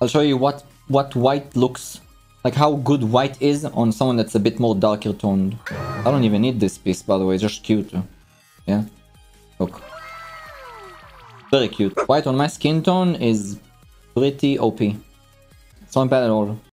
I'll show you what what white looks like how good white is on someone that's a bit more darker toned. I don't even need this piece by the way, just cute. Yeah. Look. Very cute. White on my skin tone is pretty OP. It's not bad at all.